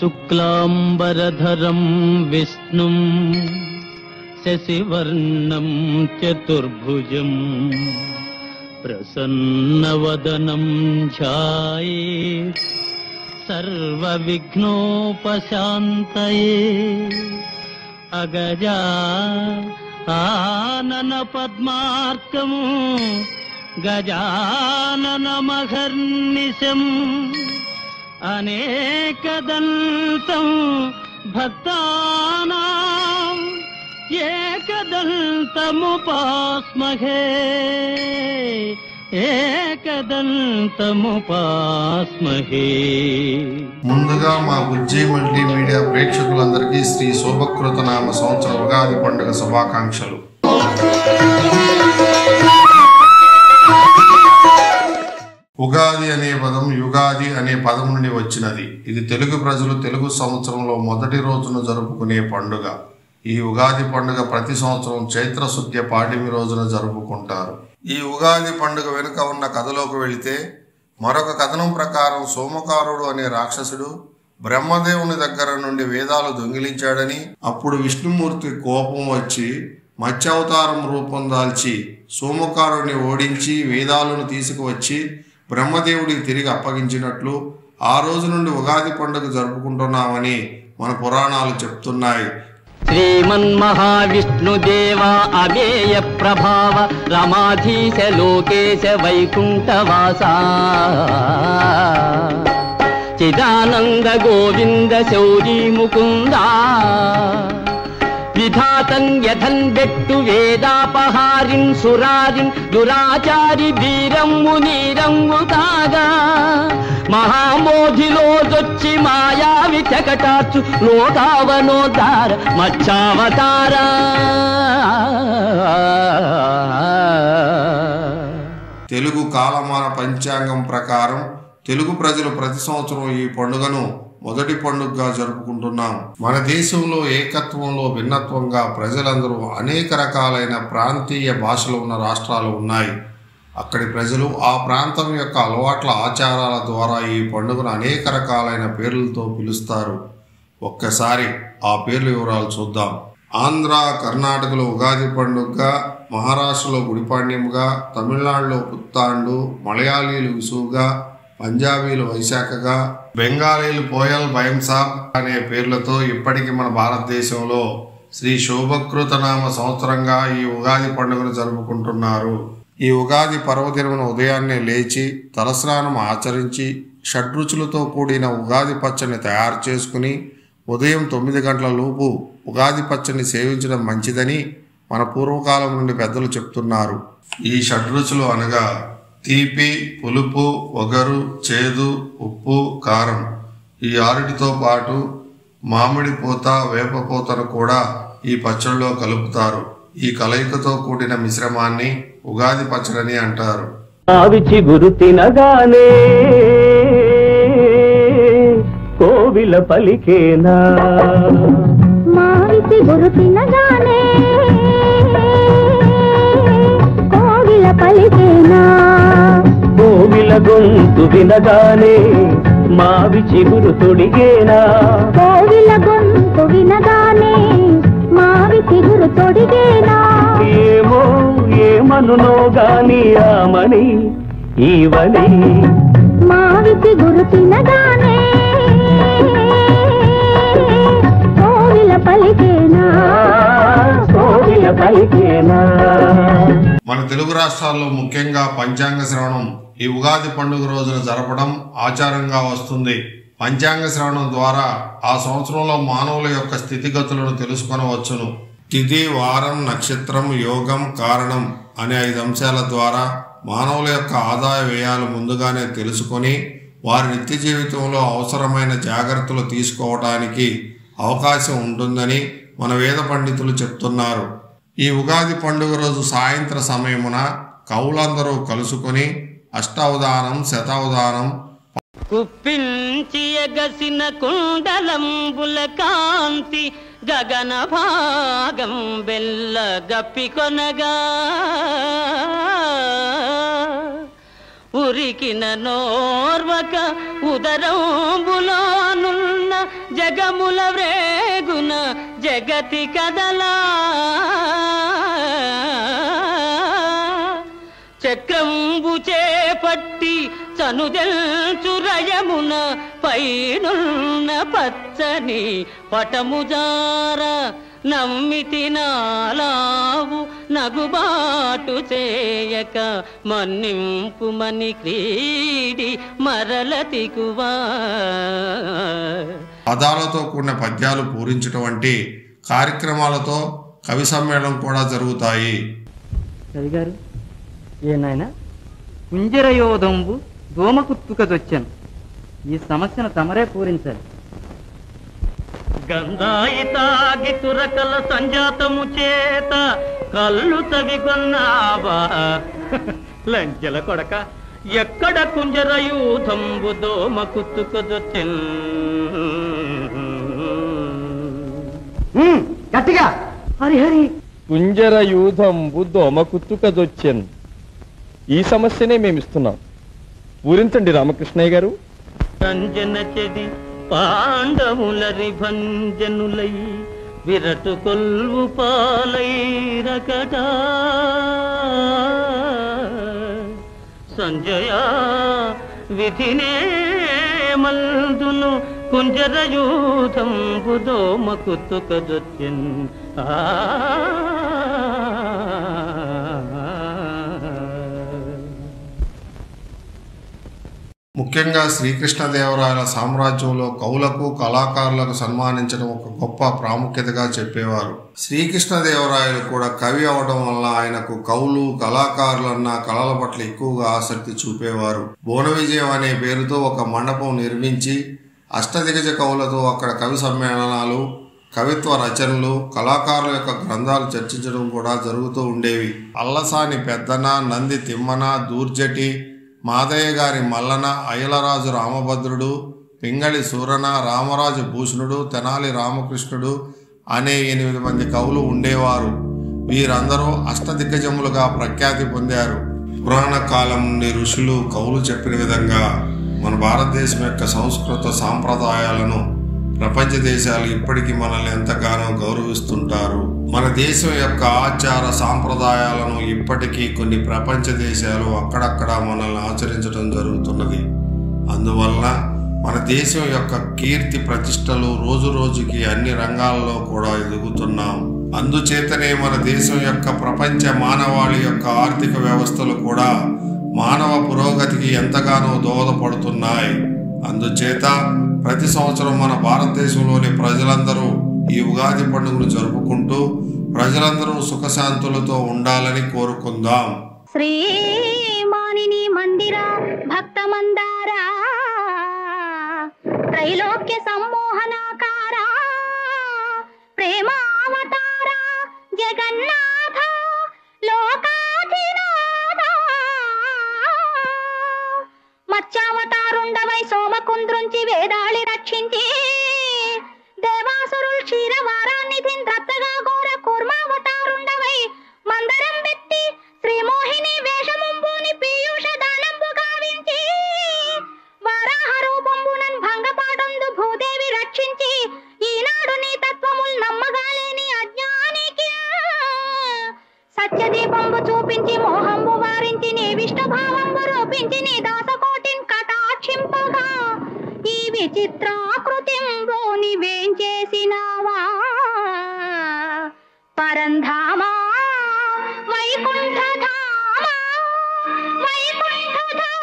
शुक्लाम्बरधरम् विष्णुम् शशिवर्णम् चतुर्भुजम् प्रसन्नवदनम् ध्याये सर्वविघ्नोपशान्तये अगजा आनन पद्मार्थम् गजाननमघर्निशम् అనేకదంతం భక్తానాం ఏకదంతముపాస్మహే ఏకదంతముపాస్మహే ముందుగా మా బుజ్జి మల్టీమీడియా ప్రేక్షకులందరికీ శ్రీ శోభకృత నామ సంవత్సర ఉగాది పండుగ శుభాకాంక్షలు. ఉగాది అనే పదం యుగాది అనే పదం నుండి వచ్చినది. ఇది తెలుగు ప్రజలు తెలుగు సంవత్సరంలో మొదటి రోజున జరుపుకునే పండుగ. ఈ ఉగాది పండుగ ప్రతి సంవత్సరం చైత్ర శుద్ధ పాఠమి రోజున జరుపుకుంటారు. ఈ ఉగాది పండుగ వెనుక ఉన్న కథలోకి వెళితే మరొక కథనం ప్రకారం సోమకారుడు అనే రాక్షసుడు బ్రహ్మదేవుని దగ్గర నుండి వేదాలు దొంగిలించాడని అప్పుడు విష్ణుమూర్తి కోపం వచ్చి మత్స్యావతారం రూపం దాల్చి సోమకారుడిని ఓడించి వేదాలను తీసుకువచ్చి బ్రహ్మదేవుడికి తిరిగి అప్పగించినట్లు ఆ రోజు నుండి ఉగాది పండుగ జరుపుకుంటున్నామని మన పురాణాలు చెప్తున్నాయి. శ్రీమన్మహావిష్ణుదేవా అవేయ ప్రభావ రమాధీశ లోకేశ వైకుంఠవాస. చిదానంద గోవింద శౌరీ ముకుందా. విధాతం యథన్ బెట్టు వేదాపహారిన్ సురారిన్ దురాచారి వీరమ్ము నీరమ్ము కాగా మహామోధిలో దొచ్చి మాయావి చకటాచు లోకావనోదార మచ్చావతారా తెలుగు కాలమాన పంచాంగం ప్రకారం తెలుగు ప్రజలు ప్రతి సంవత్సరం ఈ పండుగను మొదటి పండుగగా జరుపుకుంటున్నాం. మన దేశంలో ఏకత్వంలో భిన్నత్వంగా ప్రజలందరూ అనేక రకాలైన ప్రాంతీయ భాషలు ఉన్న రాష్ట్రాలు ఉన్నాయి. అక్కడి ప్రజలు ఆ ప్రాంతం యొక్క అలవాట్ల ఆచారాల ద్వారా ఈ పండుగను అనేక రకాలైన పేర్లతో పిలుస్తారు. ఒక్కసారి ఆ పేర్ల వివరాలు చూద్దాం. ఆంధ్ర కర్ణాటకలో ఉగాది పండుగగా మహారాష్ట్రలో గుడిపాండ్యంగా తమిళనాడులో పుత్తాండు మలయాళీలు విసువుగా పంజాబీలు వైశాఖగా బెంగాలీలు పోయల్ భయంసాబ్ అనే పేర్లతో ఇప్పటికీ మన భారతదేశంలో శ్రీ శోభకృతనామ సంవత్సరంగా ఈ ఉగాది పండుగను జరుపుకుంటున్నారు. ఈ ఉగాది పర్వదినమున ఉదయాన్నే లేచి తలస్నానం ఆచరించి షడ్రుచులతో కూడిన ఉగాది పచ్చని తయారు చేసుకుని ఉదయం తొమ్మిది గంటల లోపు ఉగాది పచ్చని సేవించడం మంచిదని మన పూర్వకాలం నుండి పెద్దలు చెప్తున్నారు. ఈ షడ్రుచులు అనగా తీపి పులుపు ఒగరు చేదు ఉప్పు కారం. ఈ ఆరుటితో పాటు మామిడి పూత వేప పూతను కూడా ఈ పచ్చడిలో కలుపుతారు. ఈ కలయికతో కూడిన మిశ్రమాన్ని ఉగాది పచ్చడని అంటారు. ఆవిచి గురు తినగానే కోవిల పలికేనా? గురు గొంతు వినగానే మావి చిగురు తొడిగేనా? కోవిల గొంతు వినగానే మావి తిగురు తొడిగేనా? ఏమో ఏమనునో గాని ఆమని ఈవని. మావిసి గురు తినగానే కోవిల పలికేనా? కోవిల పలికేనా? మన తెలుగు రాష్ట్రాల్లో ముఖ్యంగా పంచాంగ శ్రవణం ఈ ఉగాది పండుగ రోజున జరపడం ఆచారంగా వస్తుంది. పంచాంగ శ్రవణం ద్వారా ఆ సంవత్సరంలో మానవుల యొక్క స్థితిగతులను తెలుసుకొనవచ్చును. తిథి వారం నక్షత్రం యోగం కారణం అనే ఐదు అంశాల ద్వారా మానవుల యొక్క ఆదాయ వ్యయాలు ముందుగానే తెలుసుకొని వారి నిత్య జీవితంలో అవసరమైన జాగ్రత్తలు తీసుకోవటానికి అవకాశం ఉంటుందని మన వేద పండితులు చెప్తున్నారు. ఈ ఉగాది పండుగ రోజు సాయంత్ర సమయమున కవులందరూ కలుసుకొని అష్టావధానం శతావధానం. కుప్పించి ఎగసిన కుండలంబుల కాంతి గగన భాగం బెల్ల గప్పికొనగా ఉరికిన నోర్వక ఉదరంబులోనున్న జగముల వ్రేగున జగతి కదలా. చనుదెల్చురయమున పైనున్న పచ్చని పటముజార నమ్మితి నాలావు నగుబాటు చేయక మన్నింపుమని క్రీడి మరల తికువా పదాలతో కూడిన పద్యాలు పూరించడం వంటి కార్యక్రమాలతో కవి సమ్మేళనం కూడా జరుగుతాయి. కవి గారు ఏ నాయన? కుంజరయోధంబు దోమకుత్తుకదొచ్చాను ఈ సమస్యను తమరే పూరించాలి. గంధాయి తాగి తురకల సంజాతము చేత కళ్ళు తవిగొన్నావా? లంచెల కొడక ఎక్కడ కుంజరయూధంబు దోమ కుత్తుకొదొచ్చెన్ గట్టిగా. హరిహరి కుంజర యూధంబు దోమకుత్తుకదొచ్చెన్. ఈ సమస్యనే మేమిస్తున్నాం. పూరించండి రామకృష్ణయ్య గారు. రంజన చెడి పాండవులరి భంజనులై విరటు కొల్వు పాలై రకటా. సంజయ విధినే మల్దును కుంజరయూథం బుదోమ కుత్తుకదొచ్చెన్ ఆ ముఖ్యంగా శ్రీకృష్ణదేవరాయల సామ్రాజ్యంలో కవులకు కళాకారులకు సన్మానించడం ఒక గొప్ప ప్రాముఖ్యతగా చెప్పేవారు. శ్రీకృష్ణదేవరాయలు కూడా కవి అవడం వల్ల ఆయనకు కవులు కళాకారులన్న కళల పట్ల ఎక్కువగా ఆసక్తి చూపేవారు. బోన విజయం అనే పేరుతో ఒక మండపం నిర్మించి అష్టదిగజ కవులతో అక్కడ కవి సమ్మేళనాలు కవిత్వ రచనలు కళాకారుల యొక్క గ్రంథాలు చర్చించడం కూడా జరుగుతూ ఉండేవి. అల్లసాని పెద్దన నంది తిమ్మన దూర్జటి మాదయ్య గారి మల్లన అయలరాజు రామభద్రుడు పింగళి సూరన రామరాజు భూషణుడు తెనాలి రామకృష్ణుడు అనే ఎనిమిది మంది కవులు ఉండేవారు. వీరందరూ అష్టదిగ్గజములుగా ప్రఖ్యాతి పొందారు. పురాణ కాలం నుండి ఋషులు కవులు చెప్పిన విధంగా మన భారతదేశం యొక్క సంస్కృత సాంప్రదాయాలను ప్రపంచ దేశాలు ఇప్పటికీ మనల్ని ఎంతగానో గౌరవిస్తుంటారు. మన దేశం యొక్క ఆచార సాంప్రదాయాలను ఇప్పటికీ కొన్ని ప్రపంచ దేశాలు అక్కడక్కడ మనల్ని ఆచరించడం జరుగుతున్నది. అందువల్ల మన దేశం యొక్క కీర్తి ప్రతిష్టలు రోజు రోజుకి అన్ని రంగాల్లో కూడా ఎదుగుతున్నాం. అందుచేతనే మన దేశం యొక్క ప్రపంచ మానవాళి యొక్క ఆర్థిక వ్యవస్థలు కూడా మానవ పురోగతికి ఎంతగానో దోహదపడుతున్నాయి. అందుచేత ప్రతి సంవత్సరం మన భారతదేశంలోని ప్రజలందరూ ఈ ఉగాది పండుగను జరుపుకుంటూ ప్రజలందరూ సుఖశాంతులతో ఉండాలని కోరుకుందాం. శ్రీ మానిని మందిర భక్త మందార త్రైలోక్య సమ్మోహనాకారా ప్రేమావతారా జగన్నా కుంద్రుంచి వేదాళి రక్షించి. பரந்தாமா வைகுண்டதாமா வைகுண்டதாமா